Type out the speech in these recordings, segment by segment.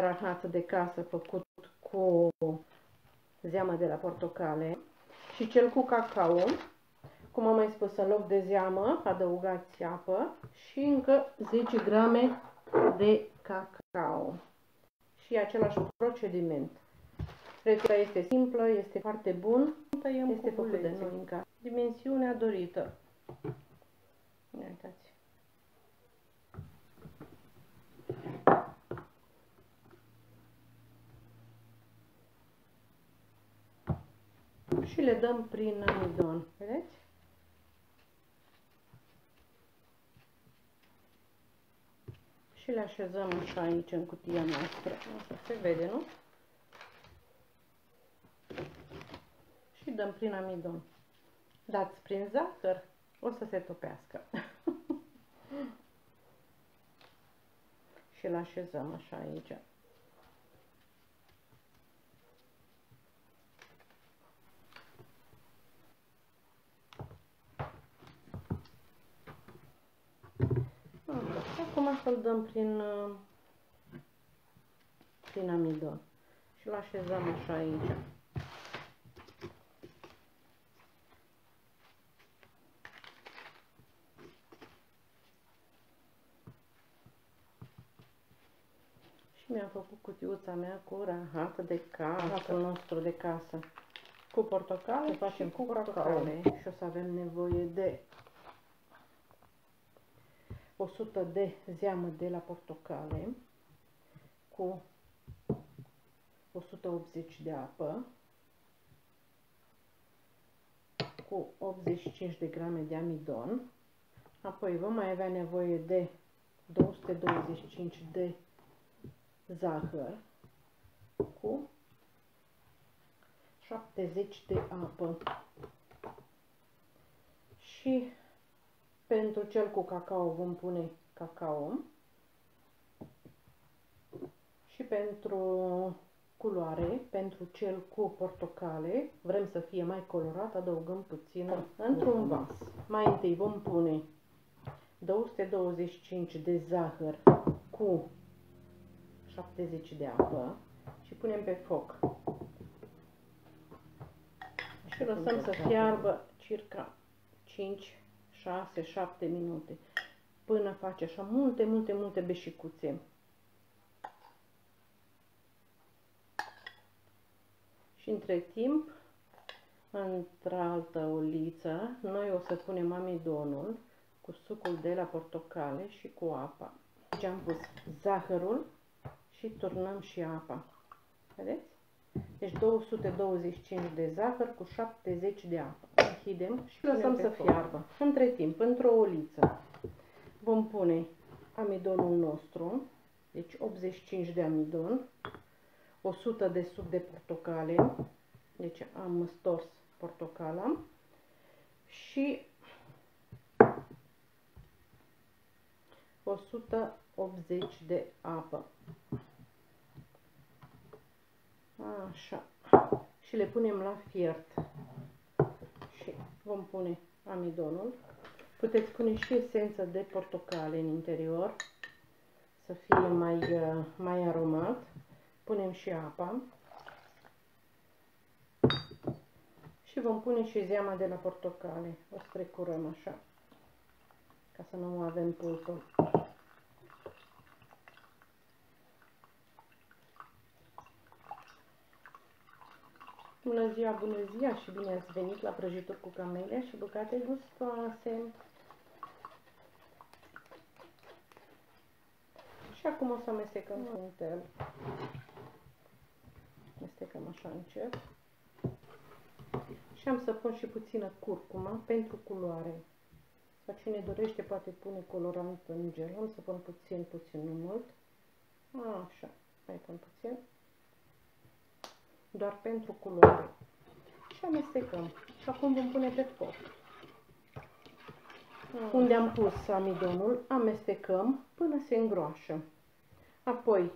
rahat de casă făcut cu zeamă de la portocale și cel cu cacao. Cum am mai spus, în loc de zeamă adăugați apă și încă 10 grame de cacao. Și același procediment. Rețeta este simplă, este foarte bun, Tăiem este făcut de noi în casă. Dimensiunea dorită. Uitați. Și le dăm prin amidon. Vedeți? Și le așezăm așa aici în cutia noastră. Asta se vede, nu? Și dăm prin amidon. Dați prin zahăr, o să se topească. și le așezăm așa aici. Acum să-l dăm prin, uh, prin amidon și-l așezăm așa aici. Și mi-am făcut cutiuța mea cu rahat de casă, rahatul nostru de casă. Cu portocale facem cu portocale și o să avem nevoie de 100 de zeamă de la portocale cu 180 de apă cu 85 de grame de amidon. Apoi vom mai avea nevoie de 225 de zahăr cu 70 de apă. Și pentru cel cu cacao vom pune cacao. Și pentru culoare, pentru cel cu portocale, vrem să fie mai colorat, adăugăm puțin într-un vas. Mai întâi vom pune 225 de zahăr cu 70 de apă și punem pe foc. Și lăsăm să fiarbă circa 5 6-7 minute până face așa multe, multe, multe beșicuțe. Și între timp, într-altă uliță, noi o să punem amidonul cu sucul de la portocale și cu apa. Deci am pus zahărul și turnăm și apa. Vedeți? Deci 225 de zahăr cu 70 de apă închidem și lăsăm să fiarbă. Între timp, într-o oliță, vom pune amidonul nostru, deci 85 de amidon, 100 de suc de portocale, deci am stors portocala și 180 de apă. Așa. Și le punem la fiert vom pune amidonul. Puteți pune și esență de portocale în interior, să fie mai, uh, mai aromat. Punem și apa. Și vom pune și zeama de la portocale. O strecurăm așa, ca să nu avem pulpul. Bună ziua, bună ziua și bine ați venit la prăjituri cu camelia și bucate gustoase. Și acum o să amestecăm mm. Amestecăm așa încet. Și am să pun și puțină curcuma pentru culoare. Sau cine dorește poate pune colorant în gel. Am să pun puțin, puțin, nu mult. Așa, mai pun puțin doar pentru culoare. Și amestecăm. Și acum vom pune pe foc. Unde am pus amidonul, amestecăm până se îngroașă. Apoi,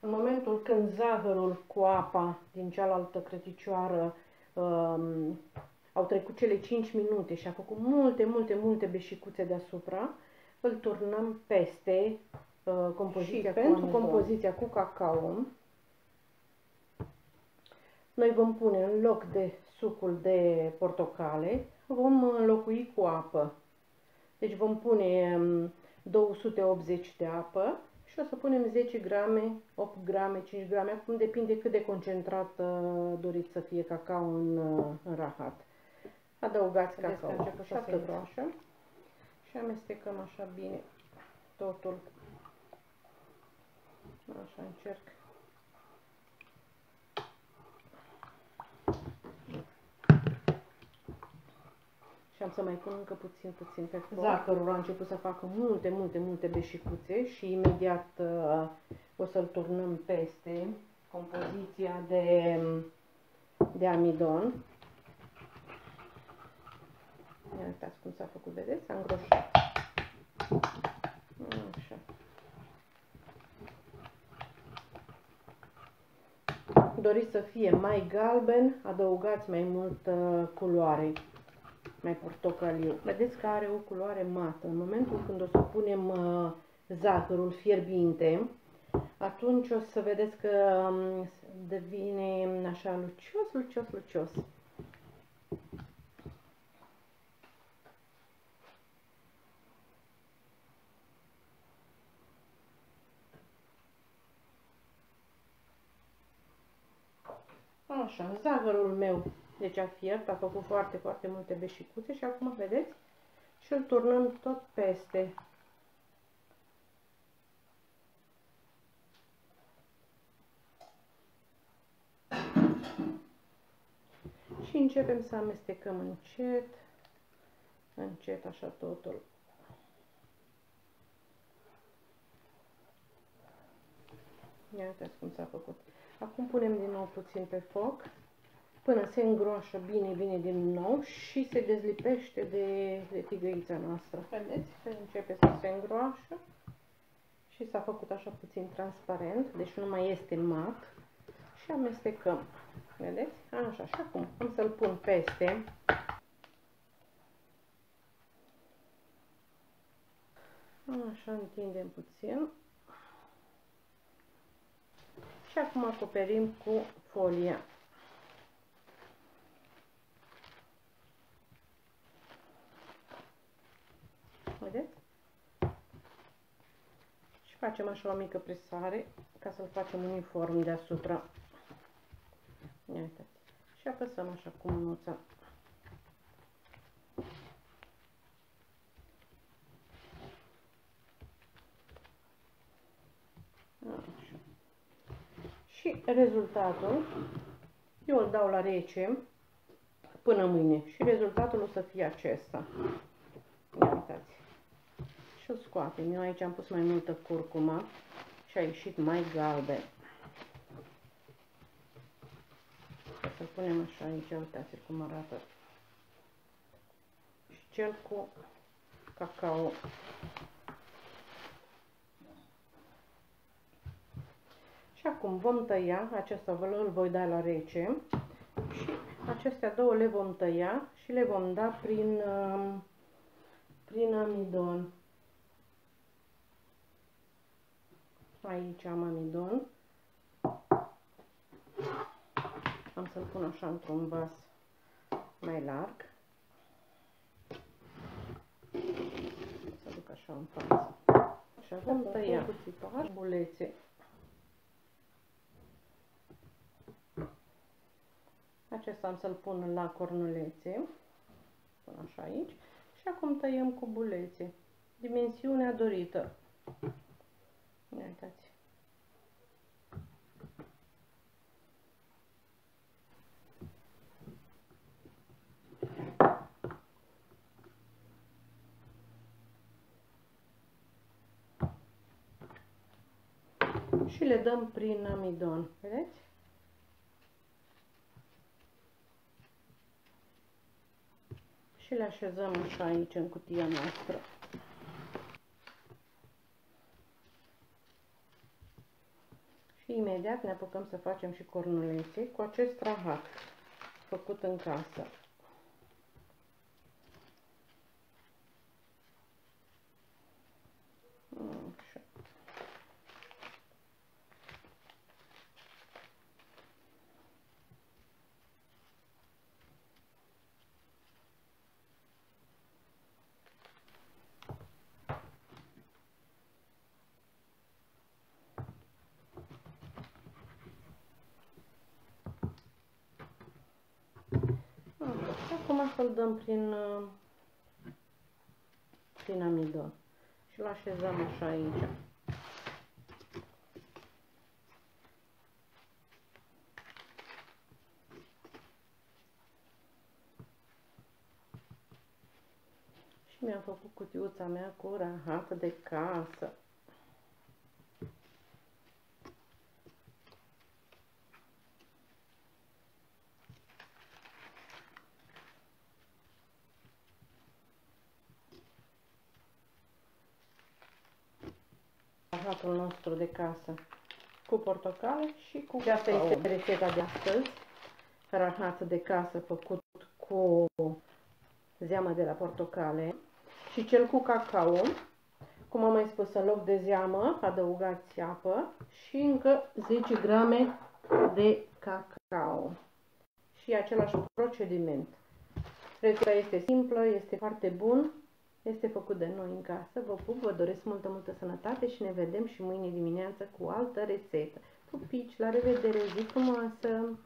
în momentul când zahărul cu apa din cealaltă crăticioară um, au trecut cele 5 minute și a făcut multe, multe, multe beșicuțe deasupra, îl turnăm peste uh, compoziția Și cu pentru amidon. compoziția cu cacao, noi vom pune în loc de sucul de portocale, vom înlocui cu apă. Deci vom pune 280 um, de apă și o să punem 10 grame, 8 grame, 5 grame, acum depinde cât de concentrat uh, doriți să fie cacao în, uh, în rahat. Adăugați cacao și apă groasă și amestecăm așa bine totul. Așa încerc și am să mai pun încă puțin, puțin pe foc. Zahărul a început să facă multe, multe, multe beșicuțe și imediat uh, o să-l turnăm peste compoziția de, de amidon. Ia uitați cum s-a făcut, vedeți? S-a îngroșat. Așa. Doriți să fie mai galben, adăugați mai mult uh, culoare mai portocaliu. Vedeți că are o culoare mată. În momentul când o să punem uh, zahărul fierbinte, atunci o să vedeți că um, devine așa lucios, lucios, lucios. Așa, zahărul meu deci a fiert, a făcut foarte, foarte multe beșicuțe și acum vedeți și îl turnăm tot peste. Și începem să amestecăm încet, încet așa totul. Ia uitați cum s-a făcut. Acum punem din nou puțin pe foc până se îngroașă bine, bine din nou și se dezlipește de, de tigăița noastră. Vedeți? Se începe să se îngroașă și s-a făcut așa puțin transparent, deci nu mai este mat și amestecăm. Vedeți? Așa, și acum am să-l pun peste. Așa, întindem puțin. Și acum acoperim cu folia vedeți? Și facem așa o mică presare ca să-l facem uniform deasupra. Ia uitați. Și apăsăm așa cu mânuța. Așa. Și rezultatul, eu îl dau la rece până mâine și rezultatul o să fie acesta. Ia uitați și o scoatem. Eu aici am pus mai multă curcuma și a ieșit mai galben. O să punem așa aici, uitați cum arată. Și cel cu cacao. Și acum vom tăia, acesta vă îl voi da la rece și acestea două le vom tăia și le vom da prin, um, prin amidon. Aici am amidon. Am să-l pun așa într-un vas mai larg. Să duc așa în față. Și vom tăia cu țipar bulețe. Acesta am să-l pun la cornulețe. Pun așa aici. Și acum tăiem cu bulețe. Dimensiunea dorită. Ia uitați. Și le dăm prin amidon, vedeți? Și le așezăm așa aici în cutia noastră. Și imediat ne apucăm să facem și cornulețe cu acest rahat făcut în casă. Așa. Acum să-l dăm prin, prin amidon și-l așezăm așa aici. Și mi-am făcut cutiuța mea cu rahat de casă. Rahatul nostru de casă cu portocale și cu și asta este rețeta de astăzi. Rahat de casă făcut cu zeamă de la portocale și cel cu cacao. Cum am mai spus, în loc de zeamă adăugați apă și încă 10 grame de cacao. Și același procediment. Rețeta este simplă, este foarte bun este făcut de noi în casă. Vă pup, vă doresc multă, multă sănătate și ne vedem și mâine dimineață cu altă rețetă. Pupici, la revedere, zi frumoasă!